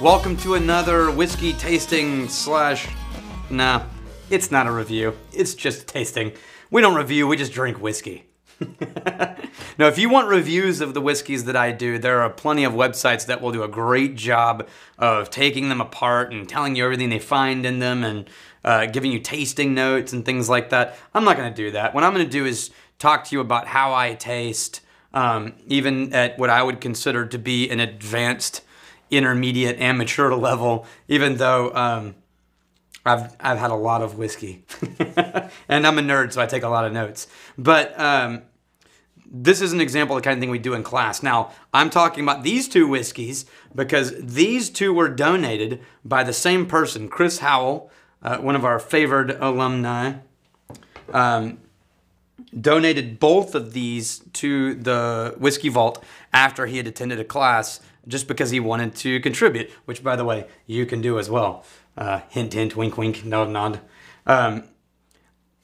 Welcome to another whiskey tasting slash. Nah, it's not a review. It's just tasting. We don't review, we just drink whiskey. now, if you want reviews of the whiskeys that I do, there are plenty of websites that will do a great job of taking them apart and telling you everything they find in them and uh, giving you tasting notes and things like that. I'm not going to do that. What I'm going to do is talk to you about how I taste, um, even at what I would consider to be an advanced intermediate amateur level, even though um, I've I've had a lot of whiskey, and I'm a nerd, so I take a lot of notes. But um, this is an example of the kind of thing we do in class. Now I'm talking about these two whiskeys because these two were donated by the same person, Chris Howell, uh, one of our favored alumni. Um, donated both of these to the whiskey vault after he had attended a class just because he wanted to contribute, which, by the way, you can do as well. Uh, hint, hint, wink, wink, nod, nod. Um,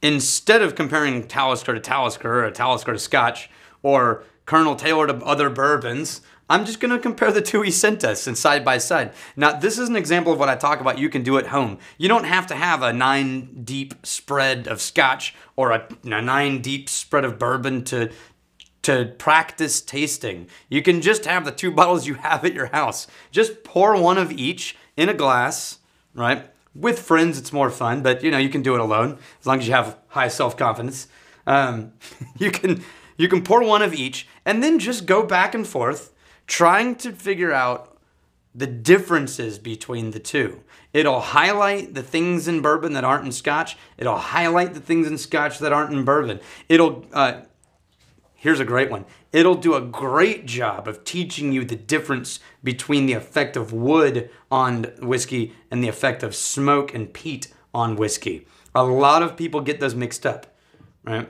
instead of comparing Talisker to Talisker or Talisker to Scotch or Colonel Taylor to other bourbons, I'm just going to compare the two he sent us and side by side. Now, this is an example of what I talk about you can do at home. You don't have to have a nine deep spread of scotch or a, a nine deep spread of bourbon to, to practice tasting. You can just have the two bottles you have at your house. Just pour one of each in a glass, right? With friends, it's more fun, but you know you can do it alone as long as you have high self confidence. Um, you can you can pour one of each and then just go back and forth, trying to figure out the differences between the two. It'll highlight the things in bourbon that aren't in Scotch. It'll highlight the things in Scotch that aren't in bourbon. It'll uh, Here's a great one. It'll do a great job of teaching you the difference between the effect of wood on whiskey and the effect of smoke and peat on whiskey. A lot of people get those mixed up, right?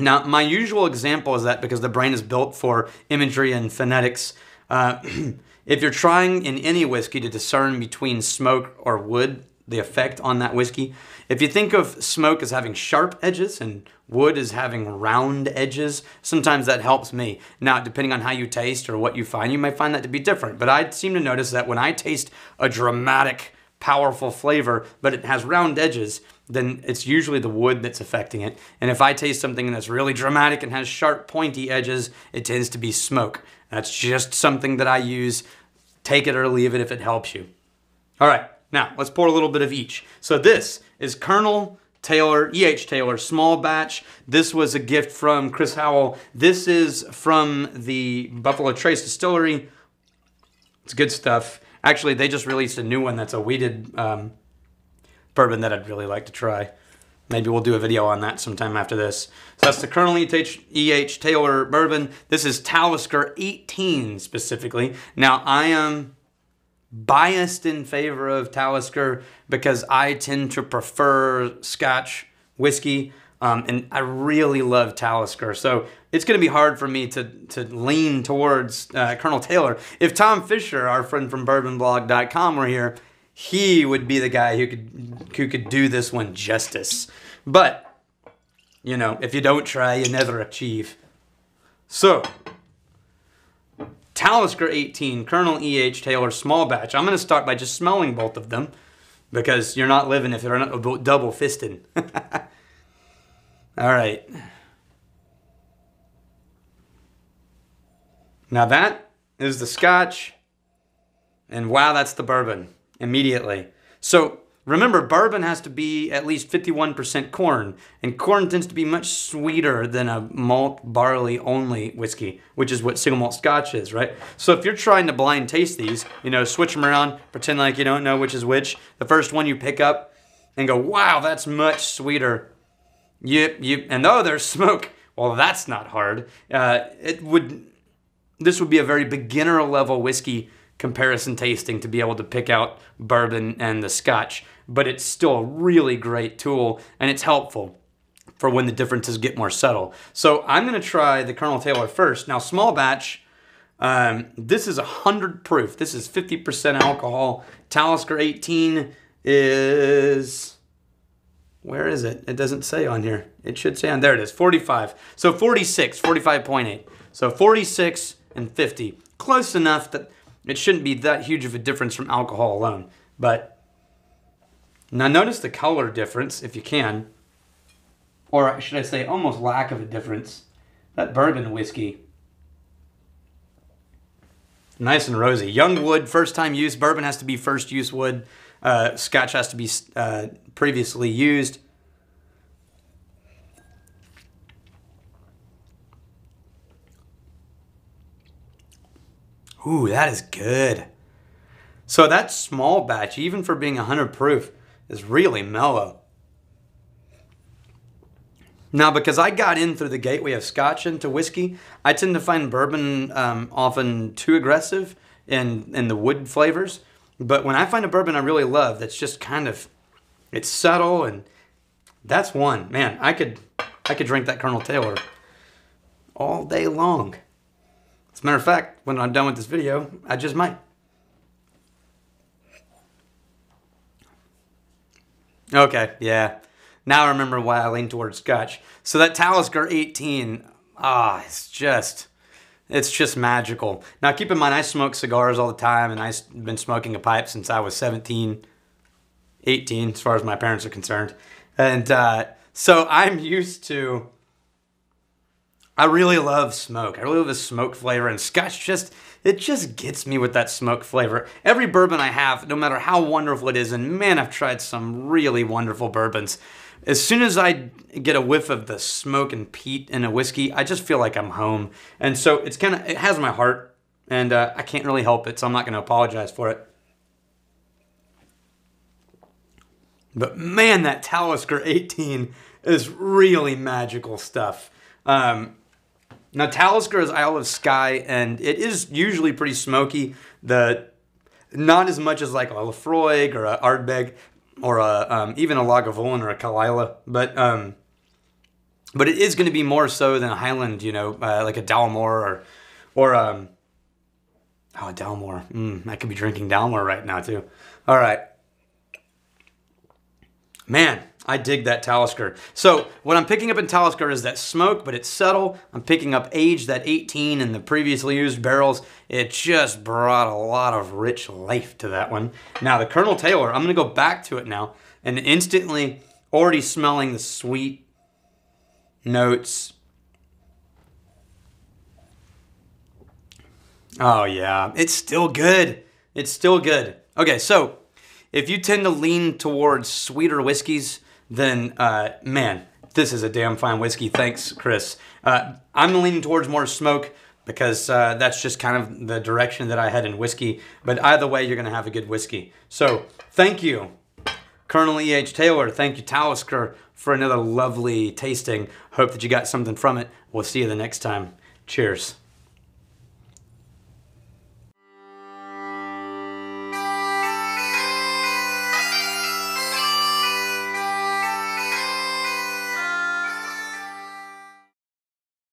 Now, my usual example is that because the brain is built for imagery and phonetics, uh, if you're trying in any whiskey to discern between smoke or wood, the effect on that whiskey. If you think of smoke as having sharp edges and wood as having round edges, sometimes that helps me. Now, depending on how you taste or what you find, you may find that to be different. But I seem to notice that when I taste a dramatic, powerful flavor, but it has round edges, then it's usually the wood that's affecting it. And if I taste something that's really dramatic and has sharp, pointy edges, it tends to be smoke. That's just something that I use. Take it or leave it if it helps you. All right. Now, let's pour a little bit of each. So this is Colonel Taylor, E.H. Taylor, small batch. This was a gift from Chris Howell. This is from the Buffalo Trace Distillery. It's good stuff. Actually, they just released a new one that's a wheated um, bourbon that I'd really like to try. Maybe we'll do a video on that sometime after this. So that's the Colonel E.H. Taylor bourbon. This is Talisker 18 specifically. Now, I am biased in favor of Talisker because I tend to prefer Scotch whiskey. Um, and I really love Talisker. So it's going to be hard for me to, to lean towards uh, Colonel Taylor. If Tom Fischer, our friend from bourbonblog.com, were here, he would be the guy who could, who could do this one justice. But, you know, if you don't try, you never achieve. So, Talisker 18, Colonel E.H. Taylor, small batch. I'm going to start by just smelling both of them because you're not living if you're not double fisted. All right. Now that is the scotch, and wow, that's the bourbon immediately. So Remember, bourbon has to be at least 51% corn, and corn tends to be much sweeter than a malt barley only whiskey, which is what single malt scotch is, right? So if you're trying to blind taste these, you know, switch them around, pretend like you don't know which is which. The first one you pick up and go, wow, that's much sweeter. Yep, yep. And oh, there's smoke. Well, that's not hard. Uh, it would. This would be a very beginner level whiskey comparison tasting to be able to pick out bourbon and the scotch, but it's still a really great tool and it's helpful for when the differences get more subtle. So I'm gonna try the Colonel Taylor first. Now small batch, um, this is 100 proof. This is 50% alcohol. Talisker 18 is, where is it? It doesn't say on here. It should say on, there it is, 45. So 46, 45.8. So 46 and 50. Close enough that it shouldn't be that huge of a difference from alcohol alone. But now notice the color difference if you can, or should I say almost lack of a difference. That bourbon whiskey. Nice and rosy. Young wood, first time use. Bourbon has to be first use wood. Uh, scotch has to be uh, previously used. Ooh, that is good. So that small batch, even for being 100 proof, is really mellow. Now, because I got in through the gateway of scotch into whiskey, I tend to find bourbon um, often too aggressive in, in the wood flavors. But when I find a bourbon I really love, that's just kind of, it's subtle and that's one. Man, I could, I could drink that Colonel Taylor all day long. As a matter of fact, when I'm done with this video, I just might. Okay, yeah. Now I remember why I lean towards Scotch. So that Talisker 18, ah, it's just, it's just magical. Now keep in mind, I smoke cigars all the time, and I've been smoking a pipe since I was 17, 18, as far as my parents are concerned. And uh, so I'm used to I really love smoke. I really love the smoke flavor, and Scotch just it just gets me with that smoke flavor. Every bourbon I have, no matter how wonderful it is, and man, I've tried some really wonderful bourbons. As soon as I get a whiff of the smoke and peat in a whiskey, I just feel like I'm home. And so it's kind of it has my heart, and uh, I can't really help it, so I'm not going to apologize for it. But man, that Talisker 18 is really magical stuff. Um, now, Talisker is Isle of Skye, and it is usually pretty smoky. The not as much as like a Laphroaig or a Ardbeg or a, um, even a Lagavulin or a Caol Ila, but um, but it is going to be more so than a Highland, you know, uh, like a Dalmore or or um, oh Dalmore. Mm, I could be drinking Dalmore right now too. All right, man. I dig that Talisker. So what I'm picking up in Talisker is that smoke, but it's subtle. I'm picking up age, that 18 in the previously used barrels. It just brought a lot of rich life to that one. Now the Colonel Taylor, I'm gonna go back to it now and instantly already smelling the sweet notes. Oh yeah, it's still good. It's still good. Okay, so if you tend to lean towards sweeter whiskeys, then uh, man, this is a damn fine whiskey. Thanks, Chris. Uh, I'm leaning towards more smoke because uh, that's just kind of the direction that I head in whiskey. But either way, you're going to have a good whiskey. So thank you, Colonel E.H. Taylor. Thank you, Talisker, for another lovely tasting. Hope that you got something from it. We'll see you the next time. Cheers.